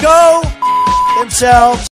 go themselves.